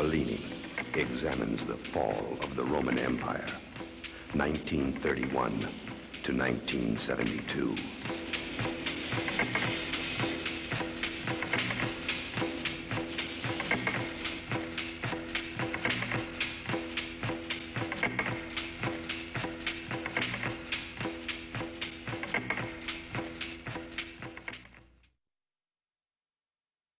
Bellini examines the fall of the Roman Empire, 1931 to 1972.